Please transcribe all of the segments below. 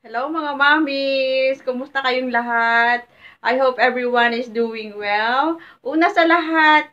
Hello mga mommies! Kumusta kayong lahat? I hope everyone is doing well. Una sa lahat,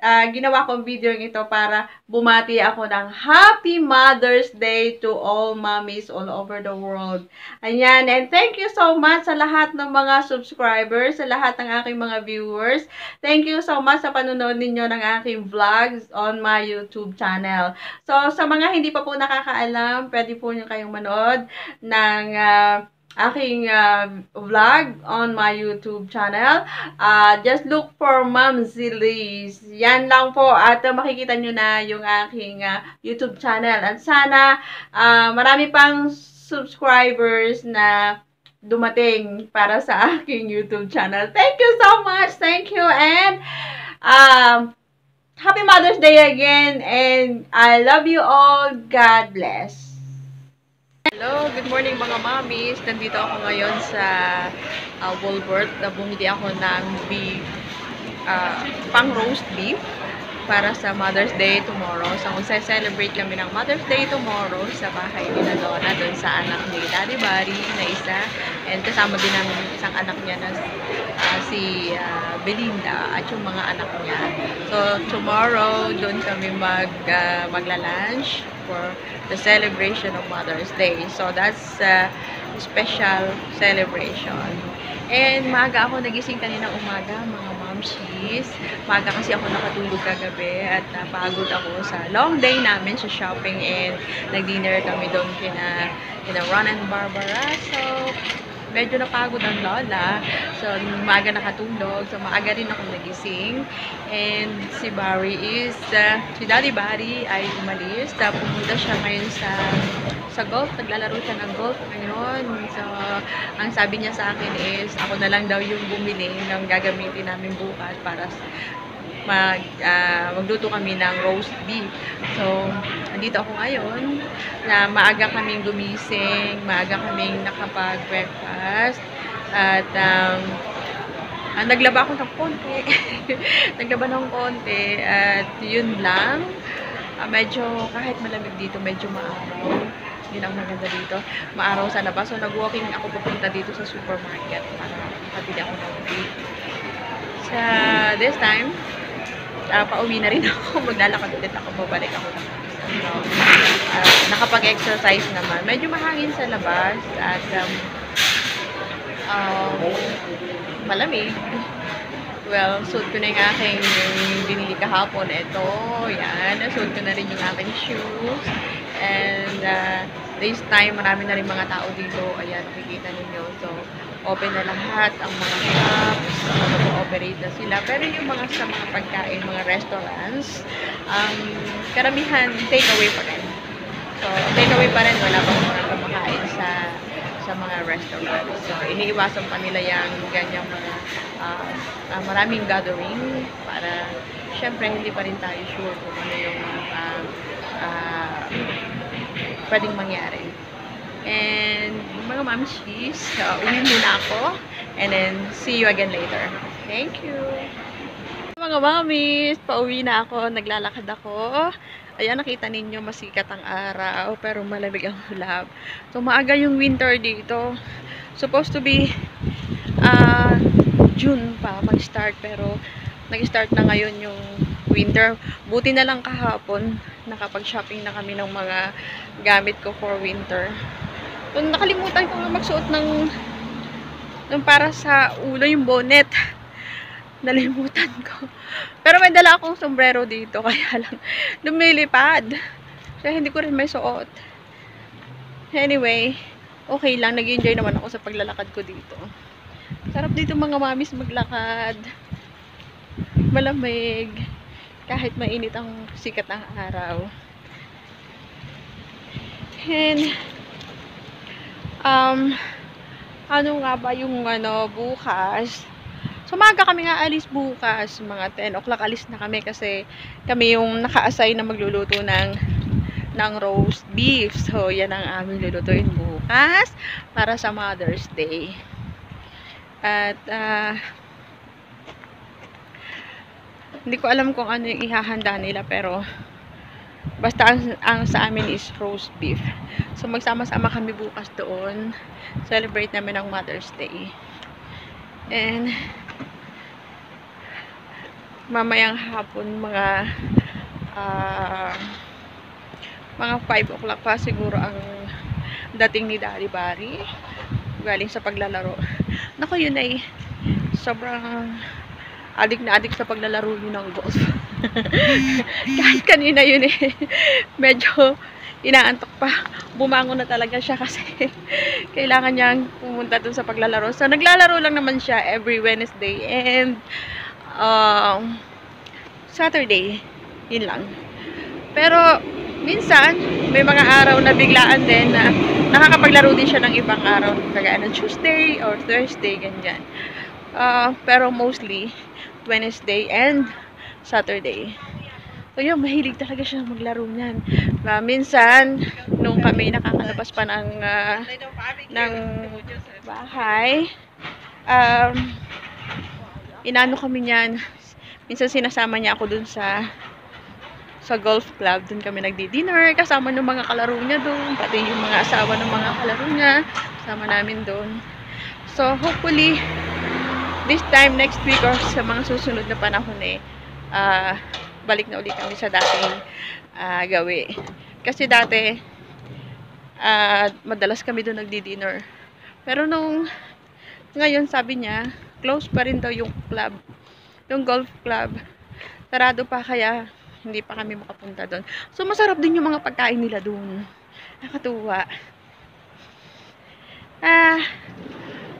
ah, ginawa kong video ito para bumati ako ng Happy Mother's Day to all mommies all over the world. Ayan, and thank you so much sa lahat ng mga subscribers, sa lahat ng aking mga viewers. Thank you so much sa panonood ninyo ng aking vlogs on my YouTube channel. So, sa mga hindi pa po nakakaalam, pwede po nyo kayong manood ng ah, aking ah, vlog on my YouTube channel. Ah, just look for Ma'am Zilis. Yan lang po. At ah, makikita nyo na yung aking ah, YouTube channel. At sana ah, marami pang subscribers na dumating para sa aking YouTube channel. Thank you so much. Thank you. And um, Happy Mother's Day again. And I love you all. God bless. Hello, good morning mga mommies. Nandito ako ngayon sa uh, Walmart na bumili ako ng beef, uh, pang roast beef para sa Mother's Day tomorrow. So, magsa-celebrate kami ng Mother's Day tomorrow sa bahay ni na Donna, doon sa anak ni Daddy Barry na isa. And kasama din ang isang anak niya na uh, si uh, Belinda at yung mga anak niya. So, tomorrow, doon kami mag, uh, magla-lunch for the celebration of Mother's Day. So, that's a special celebration. And maaga ako nagising kanina umaga, mga momshies. Maaga kasi ako nakatulog kagabi at napagod ako sa long day namin sa shopping and nag-dinner kami doon kina, kina Ron and Barbara. So, medyo napagod ang lola. So, maaga nakatulog. So, maaga rin ako nagising. And si Barry is, uh, si Daddy Barry ay umalis. Pumunta siya ngayon sa sa golf. Naglalaro siya ng golf ngayon. So, ang sabi niya sa akin is, ako na lang daw yung bumili ng gagamitin namin bukas para mag, uh, magluto kami ng roast beef. So, andito ako ngayon na maaga kaming gumising, maaga kaming nakapag-breakfast at um, uh, naglaba ako ng konti. naglaba ng konti at yun lang. Uh, medyo kahit malamig dito, medyo maaraw. Yun ang maganda dito. Maaraw sa labas. So, nag-walking ako pupunta dito sa supermarket para makabili ako ng beef. Sa this time, uh, pauwi na rin ako. Maglalakad ulit ako. Babalik ako ng so, uh, nakapag-exercise naman. Medyo mahangin sa labas at um, um, malamig. Well, suot ko na yung aking binili kahapon. Ito, yan. Suot ko na rin yung aking shoes. And uh, this time, marami na rin mga tao dito. Ayan, nakikita ninyo. So, open na lahat ang mga shops, mag-ooperate na sila. Pero yung mga sa mga pagkain, mga restaurants, um, karamihan take away pa rin. So, take away pa rin. Wala pa mga kumakain sa sa mga restaurants. So, iniiwasan pa nila yung ganyang mga uh, uh, maraming gathering para syempre hindi pa rin tayo sure kung ano yung uh, uh, pwedeng mangyari. And mga mamshis, uh, uwi muna ako. And then, see you again later. Thank you! Mga mamis, pauwi na ako. Naglalakad ako. Ayan, nakita ninyo, masikat ang araw. Pero malamig ang hulab. So, maaga yung winter dito. Supposed to be uh, June pa mag-start. Pero, nag-start na ngayon yung winter. Buti na lang kahapon, nakapag-shopping na kami ng mga gamit ko for winter. So, nakalimutan ko magsuot ng ng para sa ulo yung bonnet. Nalimutan ko. Pero may dala akong sombrero dito, kaya lang lumilipad. Kaya hindi ko rin may suot. Anyway, okay lang. Nag-enjoy naman ako sa paglalakad ko dito. Sarap dito mga mamis maglakad. Malamig. Kahit mainit ang sikat ng araw. And, um, ano nga ba yung ano, bukas? So, maga kami nga alis bukas. Mga 10 o'clock alis na kami kasi kami yung naka-assign na magluluto ng ng roast beef. So, yan ang aming lulutuin bukas para sa Mother's Day. At, uh, hindi ko alam kung ano yung ihahanda nila pero Basta ang, ang sa amin is roast beef. So magsama-sama kami bukas doon. Celebrate namin ang Mother's Day. And mamayang hapon mga uh, mga 5 o'clock pa siguro ang dating ni Daddy Barry galing sa paglalaro. Nako yun ay sobrang adik na adik sa paglalaro yun ng golf. Kahit kanina yun eh, medyo inaantok pa. Bumangon na talaga siya kasi kailangan niyang pumunta dun sa paglalaro. So, naglalaro lang naman siya every Wednesday and um, Saturday. Yun lang. Pero, minsan, may mga araw na biglaan din na nakakapaglaro din siya ng ibang araw. Kagaya ng Tuesday or Thursday, ganyan. Uh, pero mostly, Wednesday and Saturday. So yun, mahilig talaga siya maglaro niyan. Uh, minsan, nung kami nakakalabas pa ng, uh, ng bahay, um, inano kami niyan. Minsan sinasama niya ako dun sa sa golf club. Dun kami nagdi-dinner, kasama ng mga kalaro niya dun, pati yung mga asawa ng mga kalaro niya, kasama namin dun. So, hopefully, this time next week or sa mga susunod na panahon eh, uh, balik na ulit kami sa dating uh, gawi. Kasi dati, uh, madalas kami doon nagdi-dinner. Pero nung ngayon sabi niya, close pa rin daw yung club. Yung golf club. Sarado pa kaya hindi pa kami makapunta doon. So masarap din yung mga pagkain nila doon. Nakatuwa. Ah,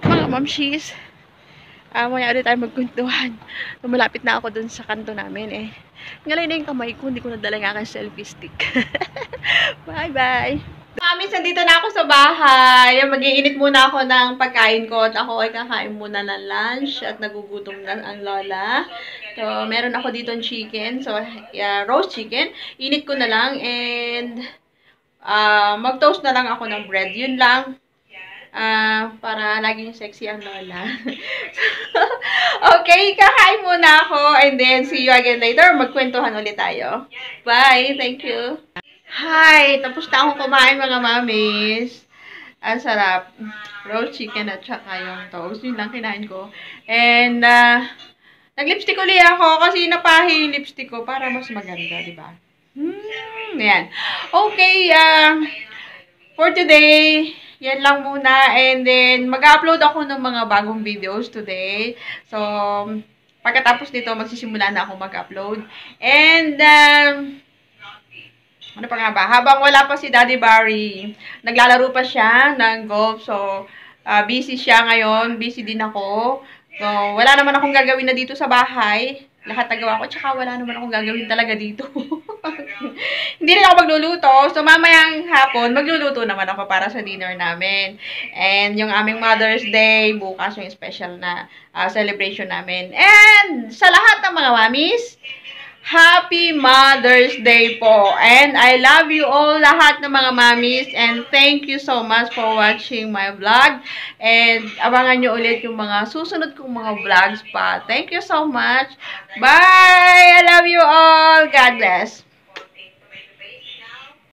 mga mamshis, uh, maya ulit tayo magkuntuhan. Lumalapit na ako dun sa kanto namin eh. Ngalay na yung kamay ko, hindi ko nadala nga aking selfie stick. Bye-bye! Mami, dito na ako sa bahay. Mag-iinit muna ako ng pagkain ko at ako ay kakain muna ng lunch at nagugutom na ang lola. So, meron ako dito ng chicken. So, yeah, roast chicken. Init ko na lang and uh, mag-toast na lang ako ng bread. Yun lang uh, para laging sexy ang lola. okay, kakain muna ako and then see you again later. Magkwentuhan ulit tayo. Bye! Thank you! Hi! Tapos na akong kumain mga mamis. Ang sarap. Roast chicken at saka yung toast. Yun lang kinain ko. And, uh, nag-lipstick ulit ako kasi napahi yung lipstick ko para mas maganda, di ba? Hmm, yan. Okay, uh, for today, yan lang muna. And then, mag-upload ako ng mga bagong videos today. So, pagkatapos nito, magsisimula na ako mag-upload. And, um, ano pa nga ba? Habang wala pa si Daddy Barry, naglalaro pa siya ng golf. So, uh, busy siya ngayon. Busy din ako. So, wala naman akong gagawin na dito sa bahay. Lahat nagawa ko. Tsaka wala naman akong gagawin talaga dito. Hindi rin ako magluluto. So, mamayang hapon, magluluto naman ako para sa dinner namin. And yung aming Mother's Day, bukas yung special na uh, celebration namin. And sa lahat ng mga mamis, Happy Mother's Day po. And I love you all lahat ng mga mamis. And thank you so much for watching my vlog. And abangan nyo ulit yung mga susunod kong mga vlogs pa. Thank you so much. Bye! I love you all. God bless.